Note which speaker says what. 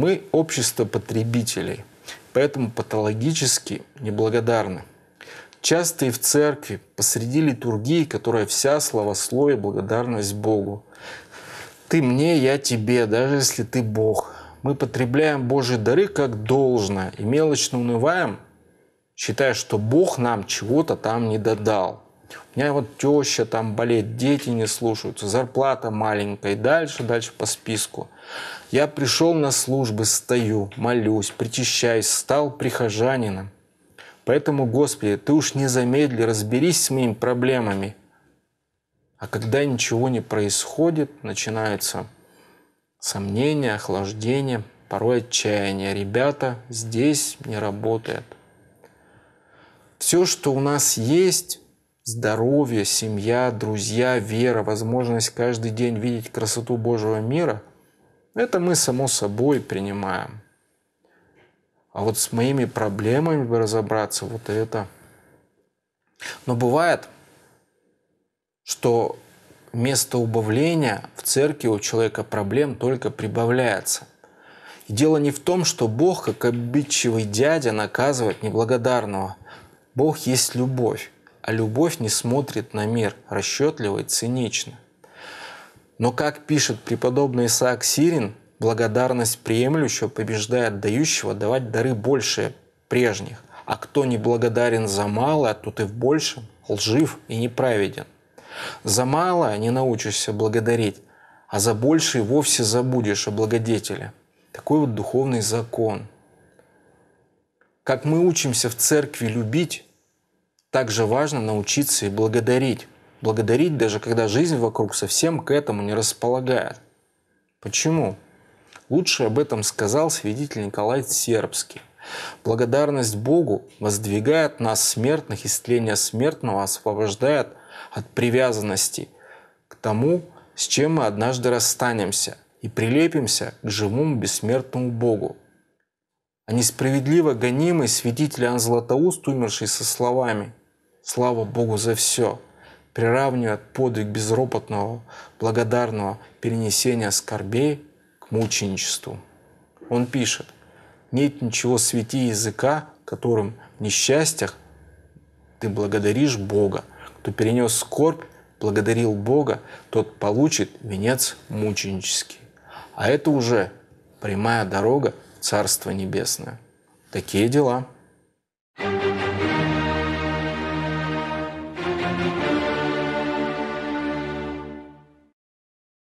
Speaker 1: Мы общество потребителей, поэтому патологически неблагодарны. Часто и в церкви, посреди литургии, которая вся славословие, благодарность Богу. Ты мне, я тебе, даже если ты Бог. Мы потребляем Божьи дары как должное и мелочно унываем, считая, что Бог нам чего-то там не додал. У меня вот теща там болеет, дети не слушаются, зарплата маленькая, и дальше, дальше по списку. Я пришел на службы, стою, молюсь, причащаюсь, стал прихожанином. Поэтому, Господи, Ты уж не замедли, разберись с моими проблемами. А когда ничего не происходит, начинается сомнение, охлаждение, порой отчаяние. Ребята, здесь не работает. Все, что у нас есть, здоровье, семья, друзья, вера, возможность каждый день видеть красоту Божьего мира, это мы само собой принимаем. А вот с моими проблемами бы разобраться, вот это. Но бывает, что вместо убавления в церкви у человека проблем только прибавляется. И дело не в том, что Бог, как обидчивый дядя, наказывает неблагодарного. Бог есть любовь, а любовь не смотрит на мир расчетливо и цинично. Но, как пишет преподобный Исаак Сирин, благодарность приемлющего побеждает дающего давать дары больше прежних. А кто не благодарен за малое, тот и в большем лжив и неправеден. За малое не научишься благодарить, а за большее вовсе забудешь о благодетеле. Такой вот духовный закон. Как мы учимся в церкви любить, так же важно научиться и благодарить. Благодарить даже когда жизнь вокруг совсем к этому не располагает. Почему? Лучше об этом сказал свидетель Николай Сербский. Благодарность Богу воздвигает нас смертных, исцеление смертного освобождает от привязанности к тому, с чем мы однажды расстанемся и прилепимся к живому бессмертному Богу. А несправедливо гонимый свидетель Иоанн Златоуст, умерший со словами «Слава Богу за все», приравнивает подвиг безропотного, благодарного перенесения скорбей к мученичеству. Он пишет, нет ничего свети языка, которым в несчастьях ты благодаришь Бога, кто перенес скорбь, благодарил Бога, тот получит венец мученический. А это уже прямая дорога в Царство Небесное. Такие дела. Thank you